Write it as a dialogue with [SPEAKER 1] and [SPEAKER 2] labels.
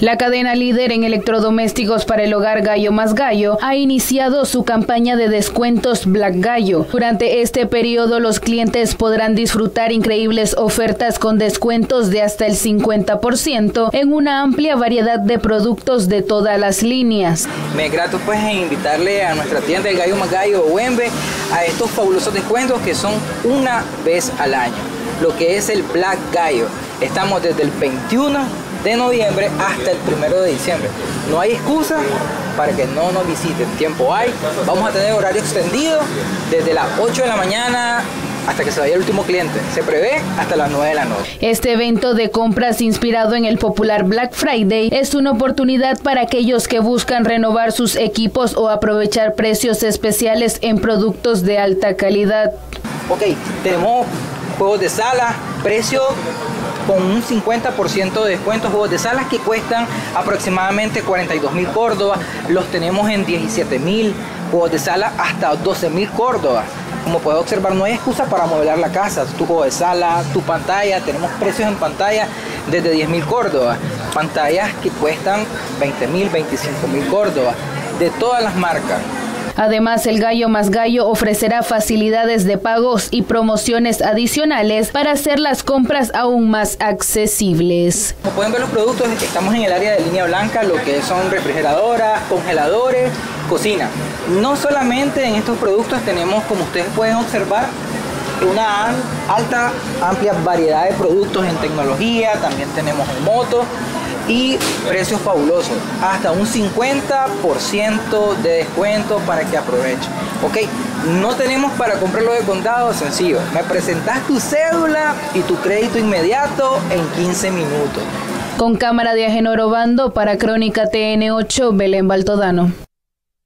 [SPEAKER 1] La cadena líder en electrodomésticos para el hogar Gallo más Gallo ha iniciado su campaña de descuentos Black Gallo. Durante este periodo los clientes podrán disfrutar increíbles ofertas con descuentos de hasta el 50% en una amplia variedad de productos de todas las líneas.
[SPEAKER 2] Me grato pues en invitarle a nuestra tienda El Gallo más Gallo Wembe a estos fabulosos descuentos que son una vez al año. Lo que es el Black Gallo. Estamos desde el 21 de noviembre hasta el primero de diciembre. No hay excusa para que no nos visiten. Tiempo hay. Vamos a tener horario extendido desde las 8 de la mañana hasta que se vaya el último cliente. Se prevé hasta las 9 de la noche.
[SPEAKER 1] Este evento de compras inspirado en el popular Black Friday es una oportunidad para aquellos que buscan renovar sus equipos o aprovechar precios especiales en productos de alta calidad.
[SPEAKER 2] Ok, tenemos juegos de sala, precio con un 50% de descuento, juegos de salas que cuestan aproximadamente 42 mil Córdoba, los tenemos en 17 mil, juegos de sala hasta 12 mil Córdoba. Como puedes observar, no hay excusa para modelar la casa, tu juego de sala, tu pantalla, tenemos precios en pantalla desde 10 mil Córdoba, pantallas que cuestan 20 mil, 25 mil Córdoba, de todas las marcas.
[SPEAKER 1] Además, el Gallo más Gallo ofrecerá facilidades de pagos y promociones adicionales para hacer las compras aún más accesibles.
[SPEAKER 2] Como pueden ver los productos, estamos en el área de línea blanca, lo que son refrigeradoras, congeladores, cocina. No solamente en estos productos tenemos, como ustedes pueden observar, una alta, amplia variedad de productos en tecnología, también tenemos en motos y precios fabulosos, hasta un 50% de descuento para que aprovechen. Ok, no tenemos para comprarlo de contado, sencillo. Me presentas tu cédula y tu crédito inmediato en 15 minutos.
[SPEAKER 1] Con cámara de Agenoro Bando para Crónica TN8, Belén Baltodano.